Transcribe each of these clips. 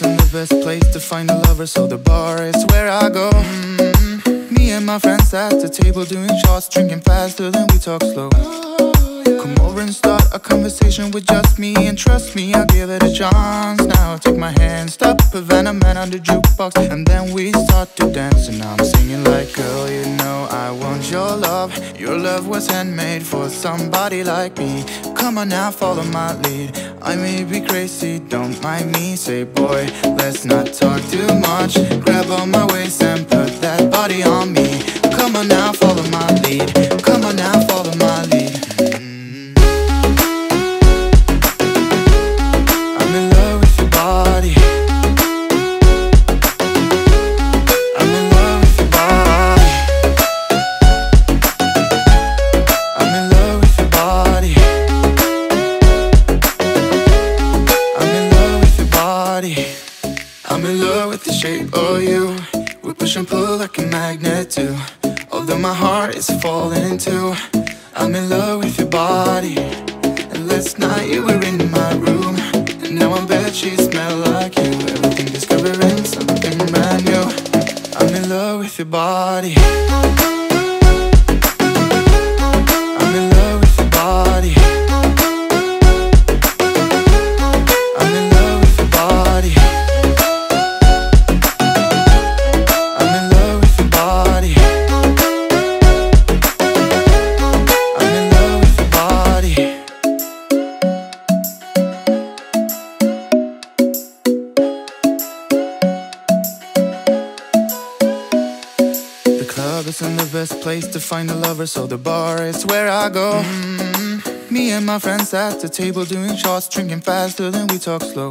isn't the best place to find a lover, so the bar is where I go. Mm -hmm. Me and my friends at the table doing shots, drinking faster than we talk slow. Come over and start a conversation with just me And trust me, I'll give it a chance. Now I take my hand, stop a Man on the jukebox And then we start to dance. And I'm singing like Girl, you know I want your love. Your love was handmade for somebody like me. Come on now, follow my lead. I may be crazy, don't mind me. Say boy, let's not talk too much. Grab on my waist and shape of you. We push and pull like a magnet too. Although my heart is falling too. I'm in love with your body. And last night you were in my room. And now I'm bed she smell like you. Everything discovering something brand new. I'm in love with your body. Isn't the best place to find a lover, so the bar is where I go. Mm, Me and my friends at the table doing shots, drinking faster than we talk slow.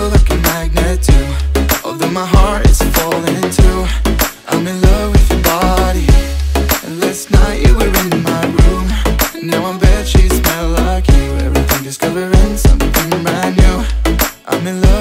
and like a magnet too. Although my heart is falling too. I'm in love with your body. And last night you were in my room. And now I'm bed sheets smell like you. Everything discovering something brand new. I'm in love.